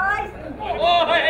Oi! Oi!